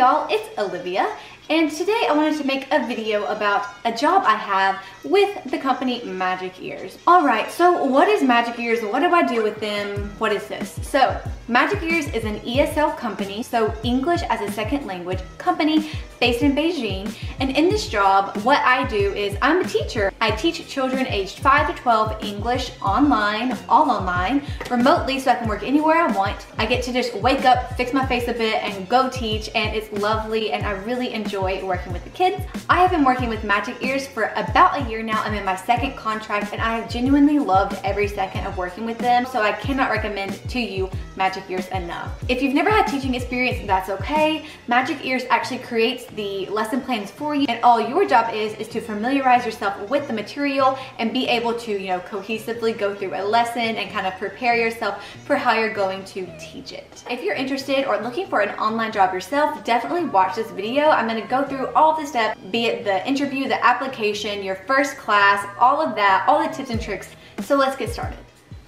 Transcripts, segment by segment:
y'all, it's Olivia and today I wanted to make a video about a job I have with the company Magic Ears. Alright, so what is Magic Ears? What do I do with them? What is this? So, Magic Ears is an ESL company, so English as a second language company based in Beijing. And in this job, what I do is I'm a teacher. I teach children aged 5 to 12 English online, all online, remotely so I can work anywhere I want. I get to just wake up, fix my face a bit, and go teach, and it's lovely, and I really enjoy working with the kids. I have been working with Magic Ears for about a year now. I'm in my second contract, and I have genuinely loved every second of working with them, so I cannot recommend to you Magic Ears enough. If you've never had teaching experience, that's okay. Magic Ears actually creates the lesson plans for you and all your job is is to familiarize yourself with the material and be able to you know cohesively go through a lesson and kind of prepare yourself for how you're going to teach it. If you're interested or looking for an online job yourself, definitely watch this video. I'm going to go through all the steps, be it the interview, the application, your first class, all of that, all the tips and tricks. So let's get started.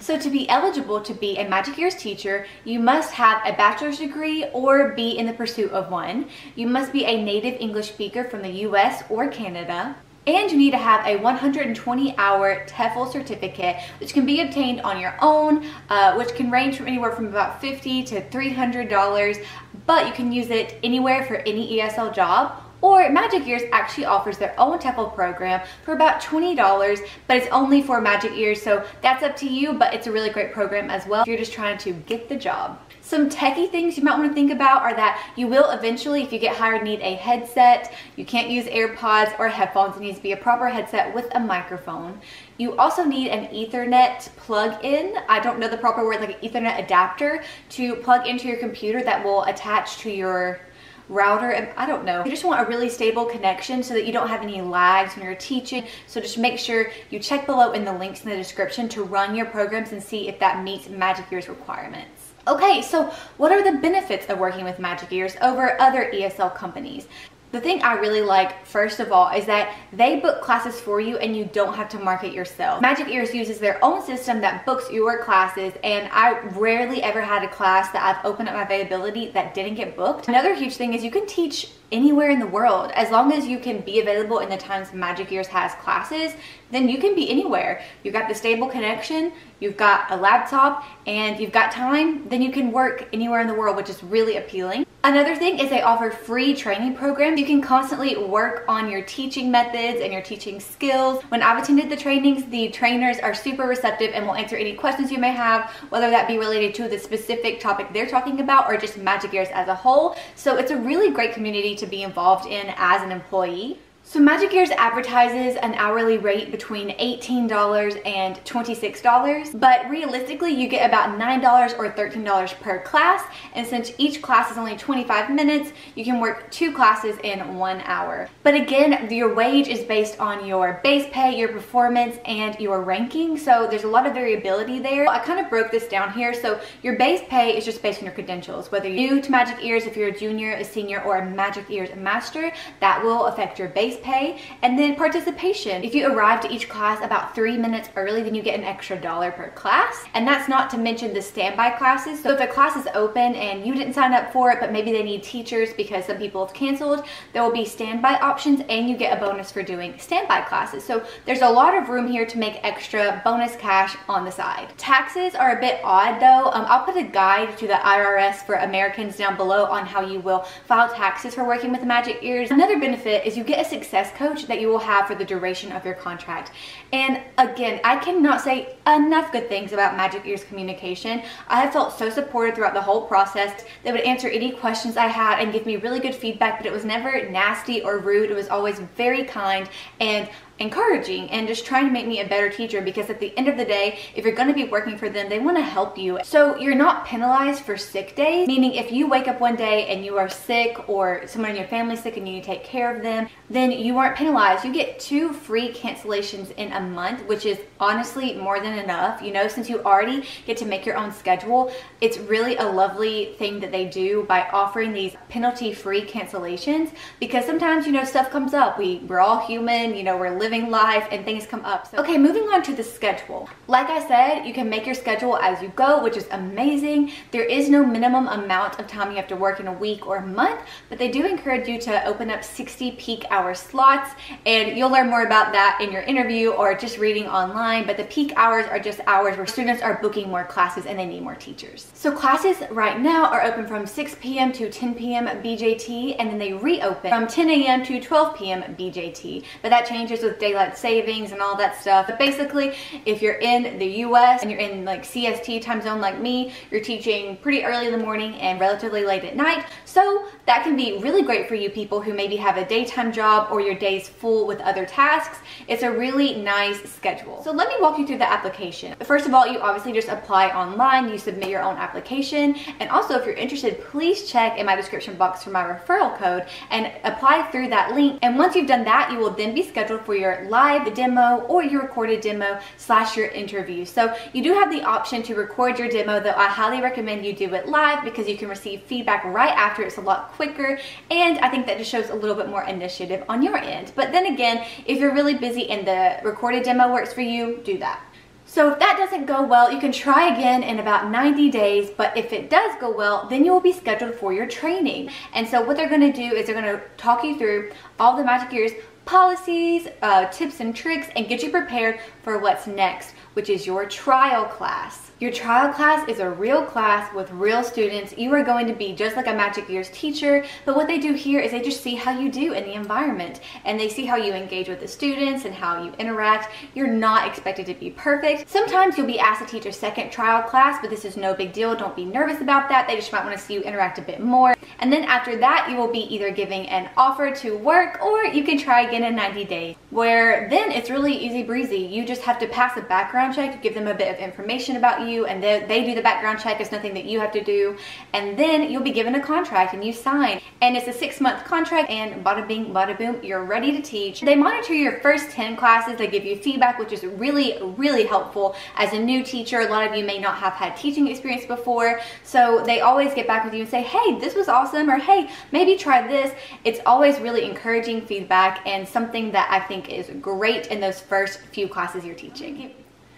So to be eligible to be a Magic Ears teacher, you must have a bachelor's degree or be in the pursuit of one. You must be a native English speaker from the US or Canada. And you need to have a 120 hour TEFL certificate, which can be obtained on your own, uh, which can range from anywhere from about 50 to $300, but you can use it anywhere for any ESL job or Magic Ears actually offers their own TEFL program for about $20, but it's only for Magic Ears, so that's up to you, but it's a really great program as well if you're just trying to get the job. Some techie things you might want to think about are that you will eventually, if you get hired, need a headset. You can't use AirPods or headphones. It needs to be a proper headset with a microphone. You also need an ethernet plug-in. I don't know the proper word, like an ethernet adapter to plug into your computer that will attach to your router and I don't know. You just want a really stable connection so that you don't have any lags when you're teaching. So just make sure you check below in the links in the description to run your programs and see if that meets Magic Ears requirements. Okay, so what are the benefits of working with Magic Ears over other ESL companies? The thing I really like, first of all, is that they book classes for you and you don't have to market yourself. Magic Ears uses their own system that books your classes and I rarely ever had a class that I've opened up my availability that didn't get booked. Another huge thing is you can teach anywhere in the world. As long as you can be available in the times Magic Ears has classes, then you can be anywhere. You've got the stable connection, you've got a laptop, and you've got time, then you can work anywhere in the world, which is really appealing. Another thing is they offer free training programs. You can constantly work on your teaching methods and your teaching skills. When I've attended the trainings, the trainers are super receptive and will answer any questions you may have, whether that be related to the specific topic they're talking about or just Magic Ears as a whole. So it's a really great community to be involved in as an employee. So Magic Ears advertises an hourly rate between $18 and $26, but realistically you get about $9 or $13 per class, and since each class is only 25 minutes, you can work two classes in one hour. But again, your wage is based on your base pay, your performance, and your ranking, so there's a lot of variability there. I kind of broke this down here, so your base pay is just based on your credentials. Whether you're new to Magic Ears, if you're a junior, a senior, or a Magic Ears master, that will affect your base pay. And then participation. If you arrive to each class about three minutes early, then you get an extra dollar per class. And that's not to mention the standby classes. So if a class is open and you didn't sign up for it, but maybe they need teachers because some people have canceled, there will be standby options and you get a bonus for doing standby classes. So there's a lot of room here to make extra bonus cash on the side. Taxes are a bit odd though. Um, I'll put a guide to the IRS for Americans down below on how you will file taxes for working with Magic Ears. Another benefit is you get a success coach that you will have for the duration of your contract. And again, I cannot say enough good things about Magic Ears communication. I have felt so supported throughout the whole process. They would answer any questions I had and give me really good feedback, but it was never nasty or rude. It was always very kind and encouraging and just trying to make me a better teacher because at the end of the day, if you're going to be working for them, they want to help you. So you're not penalized for sick days, meaning if you wake up one day and you are sick or someone in your family sick and you need to take care of them, then you aren't penalized. You get two free cancellations in a month, which is honestly more than enough. You know, since you already get to make your own schedule, it's really a lovely thing that they do by offering these penalty-free cancellations because sometimes, you know, stuff comes up. We, we're all human, you know, we're living living life and things come up. So, okay, moving on to the schedule. Like I said, you can make your schedule as you go, which is amazing. There is no minimum amount of time you have to work in a week or a month, but they do encourage you to open up 60 peak hour slots and you'll learn more about that in your interview or just reading online, but the peak hours are just hours where students are booking more classes and they need more teachers. So classes right now are open from 6 p.m. to 10 p.m. BJT and then they reopen from 10 a.m. to 12 p.m. BJT. But that changes with daylight savings and all that stuff. But basically, if you're in the US and you're in like CST time zone like me, you're teaching pretty early in the morning and relatively late at night. So that can be really great for you people who maybe have a daytime job or your day's full with other tasks. It's a really nice schedule. So let me walk you through the application. First of all, you obviously just apply online, you submit your own application. And also if you're interested, please check in my description box for my referral code and apply through that link. And once you've done that, you will then be scheduled for your live demo or your recorded demo slash your interview. So you do have the option to record your demo, though I highly recommend you do it live because you can receive feedback right after. It's a lot quicker. And I think that just shows a little bit more initiative on your end. But then again, if you're really busy and the recorded demo works for you, do that. So if that doesn't go well, you can try again in about 90 days, but if it does go well, then you will be scheduled for your training. And so what they're gonna do is they're gonna talk you through all the Magic Ears policies, uh, tips and tricks, and get you prepared for what's next, which is your trial class. Your trial class is a real class with real students. You are going to be just like a Magic Ears teacher, but what they do here is they just see how you do in the environment and they see how you engage with the students and how you interact. You're not expected to be perfect. Sometimes you'll be asked to teach a second trial class, but this is no big deal. Don't be nervous about that. They just might want to see you interact a bit more. And then after that, you will be either giving an offer to work or you can try again in 90 days, where then it's really easy breezy. You just have to pass a background check, give them a bit of information about you, and they, they do the background check. It's nothing that you have to do. And then you'll be given a contract and you sign. And it's a six month contract and bada bing, bada boom, you're ready to teach. They monitor your first 10 classes. They give you feedback, which is really, really helpful. As a new teacher, a lot of you may not have had teaching experience before. So they always get back with you and say, hey, this was awesome. Or hey, maybe try this. It's always really encouraging feedback and something that I think is great in those first few classes you're teaching.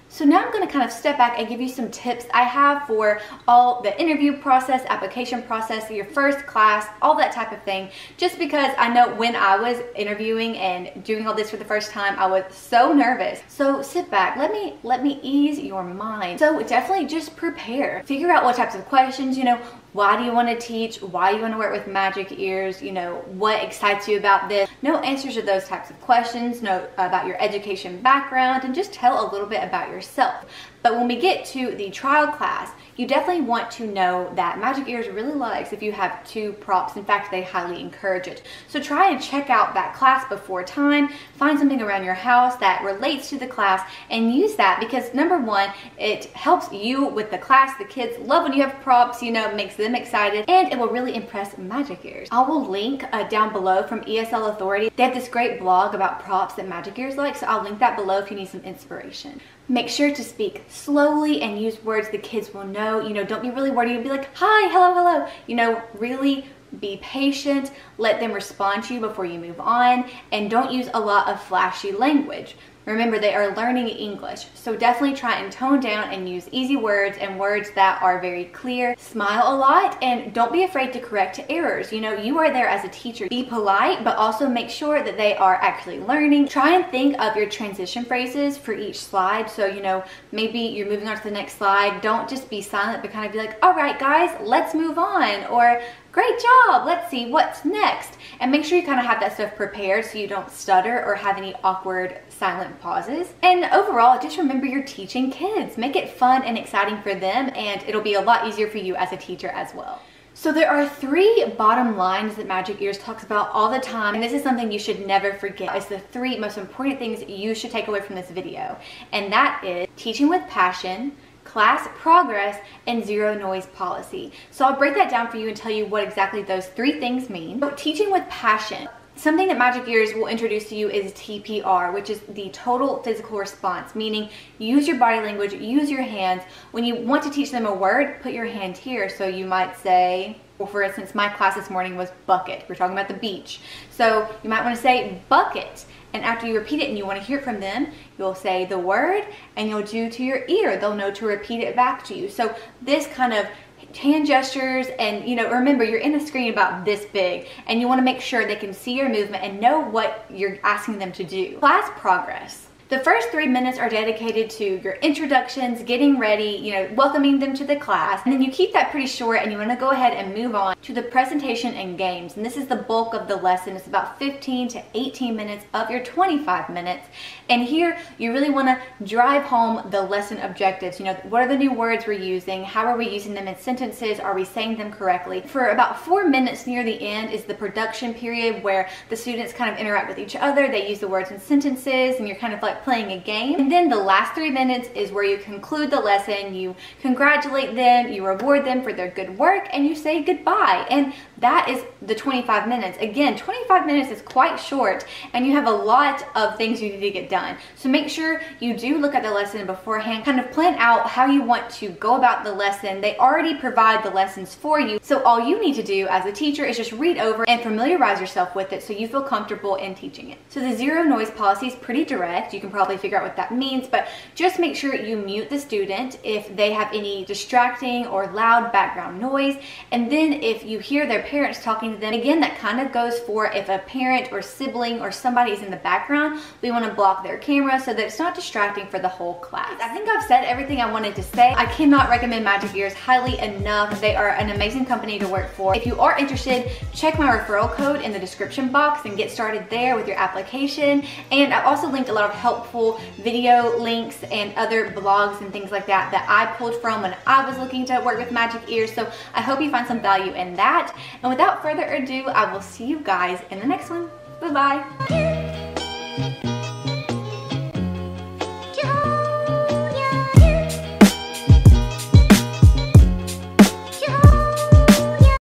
So now I'm gonna kind of step back and give you some tips I have for all the interview process, application process, your first class, all that type of thing. Just because I know when I was interviewing and doing all this for the first time, I was so nervous. So sit back, let me, let me ease your mind. So definitely just prepare. Figure out what types of questions, you know, why do you want to teach? Why do you want to work with magic ears? You know, what excites you about this? No answers to those types of questions, no about your education background, and just tell a little bit about yourself. But when we get to the trial class, you definitely want to know that Magic Ears really likes if you have two props. In fact, they highly encourage it. So try and check out that class before time, find something around your house that relates to the class and use that because number one, it helps you with the class. The kids love when you have props, you know, makes excited and it will really impress Magic Ears. I will link uh, down below from ESL Authority. They have this great blog about props that Magic Ears like, so I'll link that below if you need some inspiration. Make sure to speak slowly and use words the kids will know. You know, don't be really wordy and be like, hi, hello, hello. You know, really be patient, let them respond to you before you move on, and don't use a lot of flashy language. Remember, they are learning English, so definitely try and tone down and use easy words and words that are very clear. Smile a lot and don't be afraid to correct errors. You know, you are there as a teacher. Be polite, but also make sure that they are actually learning. Try and think of your transition phrases for each slide. So, you know, maybe you're moving on to the next slide. Don't just be silent, but kind of be like, all right, guys, let's move on. Or great job, let's see what's next. And make sure you kind of have that stuff prepared so you don't stutter or have any awkward silent pauses. And overall, just remember you're teaching kids. Make it fun and exciting for them and it'll be a lot easier for you as a teacher as well. So there are three bottom lines that Magic Ears talks about all the time, and this is something you should never forget. It's the three most important things you should take away from this video, and that is teaching with passion, class progress, and zero noise policy. So I'll break that down for you and tell you what exactly those three things mean. So teaching with passion. Something that Magic Ears will introduce to you is TPR, which is the total physical response, meaning use your body language, use your hands. When you want to teach them a word, put your hand here. So you might say, Well, for instance, my class this morning was bucket. We're talking about the beach. So you might want to say bucket. And after you repeat it and you want to hear it from them, you'll say the word and you'll do to your ear. They'll know to repeat it back to you. So this kind of hand gestures and you know remember you're in a screen about this big and you want to make sure they can see your movement and know what you're asking them to do. Class progress. The first three minutes are dedicated to your introductions, getting ready, you know, welcoming them to the class. And then you keep that pretty short and you wanna go ahead and move on to the presentation and games. And this is the bulk of the lesson. It's about 15 to 18 minutes of your 25 minutes. And here you really wanna drive home the lesson objectives. You know, what are the new words we're using? How are we using them in sentences? Are we saying them correctly? For about four minutes near the end is the production period where the students kind of interact with each other. They use the words in sentences and you're kind of like playing a game. And then the last three minutes is where you conclude the lesson, you congratulate them, you reward them for their good work, and you say goodbye. And that is the 25 minutes. Again, 25 minutes is quite short and you have a lot of things you need to get done. So make sure you do look at the lesson beforehand, kind of plan out how you want to go about the lesson. They already provide the lessons for you. So all you need to do as a teacher is just read over and familiarize yourself with it so you feel comfortable in teaching it. So the zero noise policy is pretty direct. You can probably figure out what that means, but just make sure you mute the student if they have any distracting or loud background noise. And then if you hear their parents talking to them, again, that kind of goes for if a parent or sibling or somebody is in the background, we want to block their camera so that it's not distracting for the whole class. I think I've said everything I wanted to say. I cannot recommend Magic Ears highly enough. They are an amazing company to work for. If you are interested, check my referral code in the description box and get started there with your application. And I've also linked a lot of helpful video links and other blogs and things like that that I pulled from when I was looking to work with Magic Ears. So I hope you find some value in that. And without further ado, I will see you guys in the next one. Bye-bye.